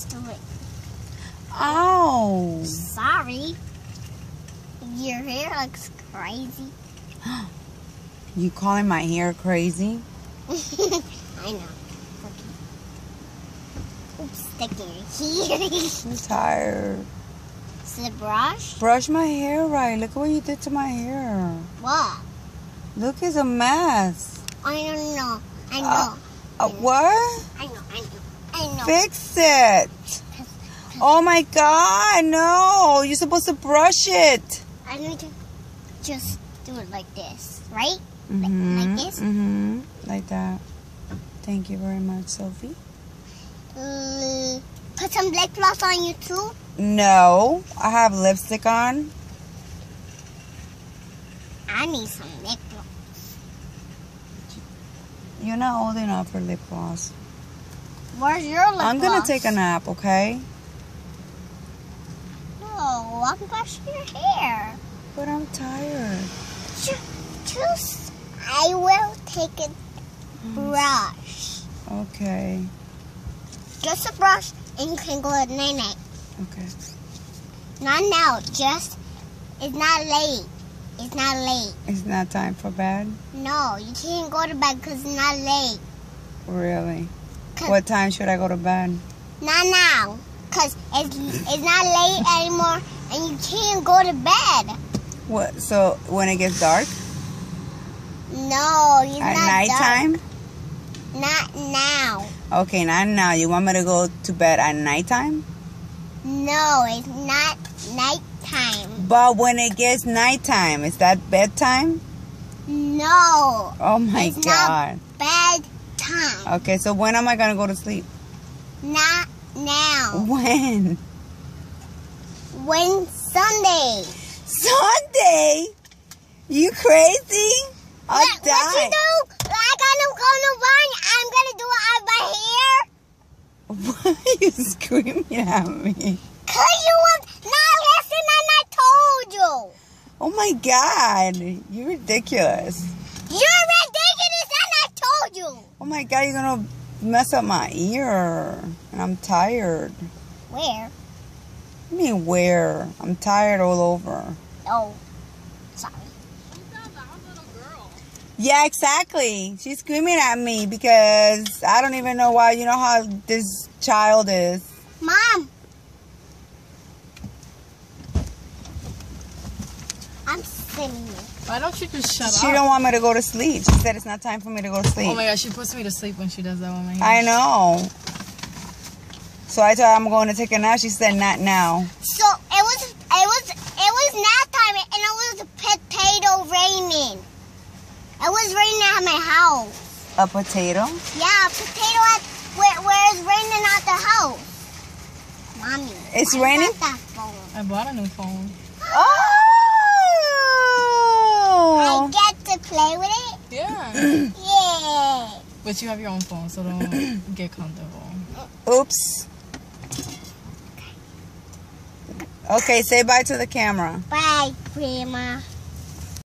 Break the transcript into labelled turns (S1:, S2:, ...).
S1: just do it.
S2: Ow.
S1: Sorry. Your hair looks crazy.
S2: You calling my hair crazy?
S1: I know. Oops, sticky here.
S2: I'm tired.
S1: It brush?
S2: Brush my hair right. Look at what you did to my hair.
S1: What?
S2: Look, it's a mess.
S1: I don't know. I know.
S2: Uh, Uh, what?
S1: I know. I know. I know.
S2: Fix it. Oh my god, no. You're supposed to brush it.
S1: I need to just do it like this, right?
S2: Mm-hmm.
S1: like this?
S2: Mm-hmm. Like that. Thank you very much, Sophie.
S1: Uh, put some lip gloss on you too.
S2: No, I have lipstick on.
S1: I need some lip gloss.
S2: You're not old enough for lip gloss.
S1: Where's your lip
S2: I'm gonna
S1: gloss?
S2: take a nap, okay?
S1: No, I'm brushing your hair.
S2: But I'm tired.
S1: Ju- Just, I will take a brush.
S2: Okay.
S1: Just a brush, and you can go to night night.
S2: Okay.
S1: Not now. Just, it's not late. It's not late.
S2: It's not time for bed?
S1: No, you can't go to bed because it's not late.
S2: Really?
S1: 'Cause-
S2: What time should I go to bed?
S1: Not now, because it's, it's not late anymore and you can't go to bed.
S2: What? So when it gets dark
S1: No, it's
S2: at
S1: not
S2: nighttime?
S1: dark. Not now.
S2: Okay, not now. You want me to go to bed at nighttime?
S1: No, it's not nighttime.
S2: But when it gets nighttime, is that bedtime?
S1: No,
S2: Oh my god.
S1: Bedtime.
S2: Okay, so when am I gonna go to sleep?
S1: Not now.
S2: When?
S1: When Sunday.
S2: Sunday? You crazy? I'll
S1: what,
S2: die.
S1: what you do? I gotta go to run. I'm gonna do it out my hair.
S2: Why are you screaming at me?
S1: Cause you was not listening and I told you.
S2: Oh my god, you're ridiculous.
S1: You're ridiculous and I
S2: Oh my god, you're gonna mess up my ear. And I'm tired.
S1: Where?
S2: I mean, where? I'm tired all over.
S1: Oh, sorry.
S2: Yeah, exactly. She's screaming at me because I don't even know why. You know how this child is.
S1: Mom. I'm sitting here.
S3: Why don't you just shut
S2: She
S3: up?
S2: She don't want me to go to sleep. She said it's not time for me to go to sleep.
S3: Oh my god, she puts me to sleep when she does that with my hair.
S2: I know. So I told her I'm going to take a nap. She said not now.
S1: So it was, it was, it was nap time and it was potato raining. It was raining at my house.
S2: A potato?
S1: Yeah, potato at where, where it's raining at the house. Mommy.
S2: It's
S1: I
S2: raining?
S1: that phone.
S3: I bought a new phone.
S1: I
S2: Oh!
S1: get to play with it.
S3: Yeah.
S1: Yeah.
S3: but you have your own phone, so don't get comfortable.
S2: Oops. Okay, say bye to the camera.
S1: Bye, Grandma.